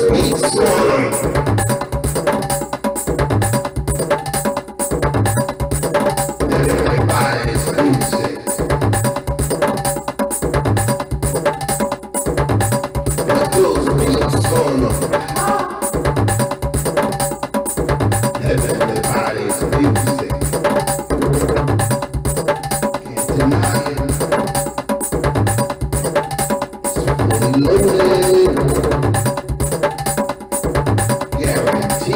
Yes,